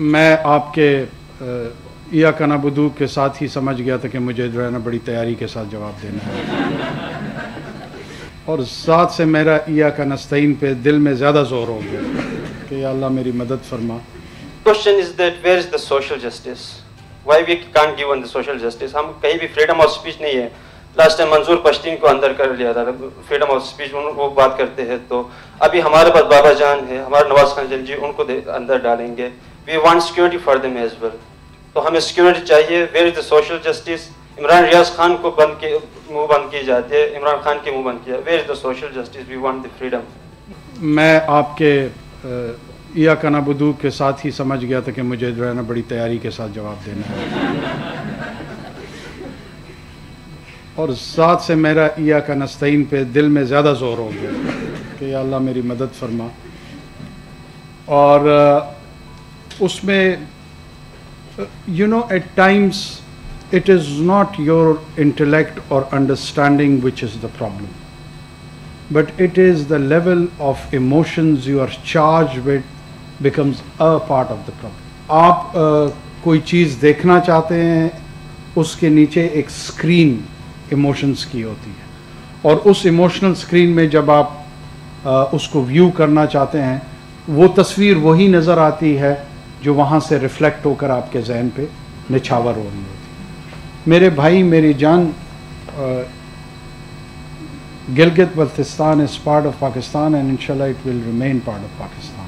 میں آپ کے یا کنا بدو کے ساتھ ہی سمجھ گیا تھا کہ مجھے جو ہے نا بڑی تیاری کے ساتھ جواب دینا ہے۔ اور ذات سے میرا یا کا نستعین پہ دل میں زیادہ زور ہو گیا کہ یا اللہ میری مدد فرما۔ Question is that where is the social justice? Why we can't give on the social justice? ہم کہیں بھی freedom of speech نہیں ہے۔ لاسٹ ٹائم منظور پشتین کو اندر کر لیا تھا۔ فریڈم آف اسپیچ وہ بات کرتے ہیں تو ابھی ہمارے پاس بابا جان ہے ہمارے نواز خان جن جی ان کو اندر ڈالیں گے۔ We want security for them as well تو ہمیں سیکورٹی چاہیے. Where is the social justice Imran Riaz Khan کو بند کے منہ بند کی جاتی ہے عمران خان کے منہ بند کیا. Where is the social justice we want the freedom میں آپ کے یا کنا بدو کے ساتھ ہی سمجھ گیا تھا کہ مجھے جو ہے نا بڑی تیاری کے ساتھ جواب دینا ہے۔ اور ذات سے میرا یا کا نستعین پہ دل میں زیادہ زور ہو گیا کہ یا اللہ میری مدد فرما۔ اور اس میں you know at times it is not your intellect اور understanding which is the problem but it is the level of emotions you are charge what becomes a part of the problem آپ کوئی چیز دیکھنا چاہتے ہیں، اس کے نیچے ایک اسکرین ایموشنس کی ہوتی ہے، اور اس ایموشنل اسکرین میں جب آپ اس کو ویو کرنا چاہتے ہیں، وہ تصویر وہی نظر آتی ہے جو وہاں سے ریفلیکٹ ہو کر آپ کے ذہن پہ نچھاور ہو رہی ہوتی۔ میرے بھائی، میری جان Gilgit Baltistan is part of Pakistan and ان شاء اللہ it will remain part of Pakistan